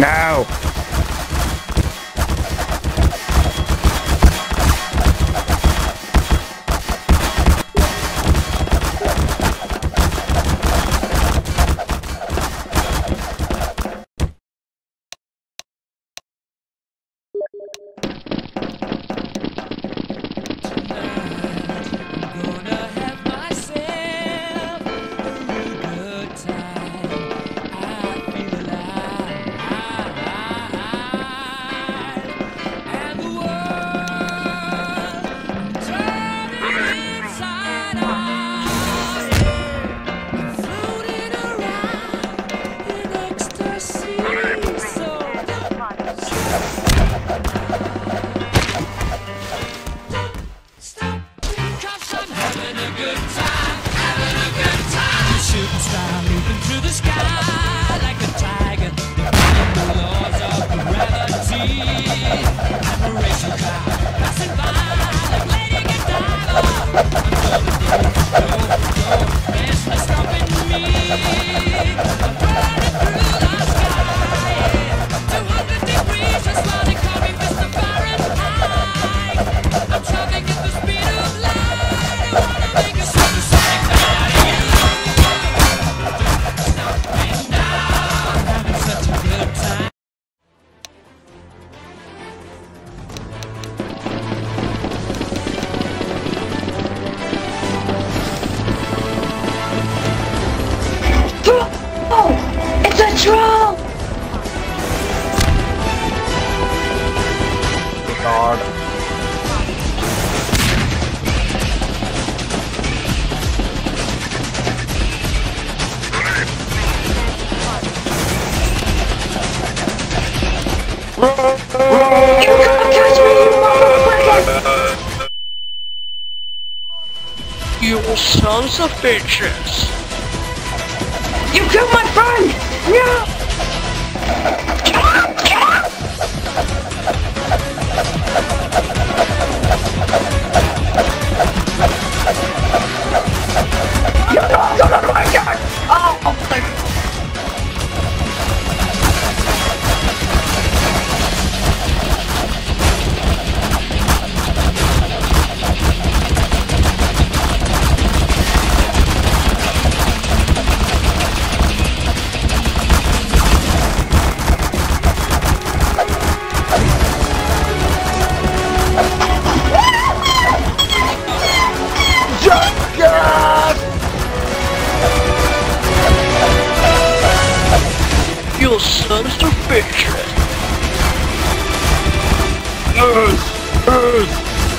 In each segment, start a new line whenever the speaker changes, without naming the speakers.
No!
You sons of bitches!
You killed my friend! No!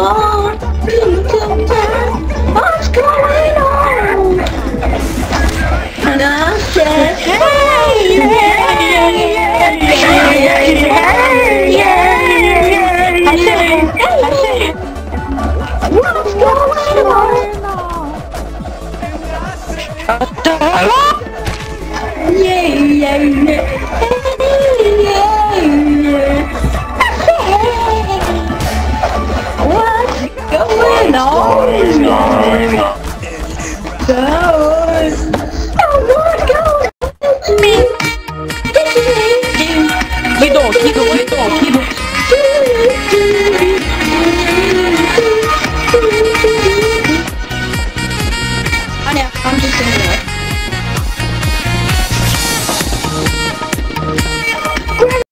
What's going on? And I said, hey, hey, hey, hey, I said, hey, what's going on?
Shut the hell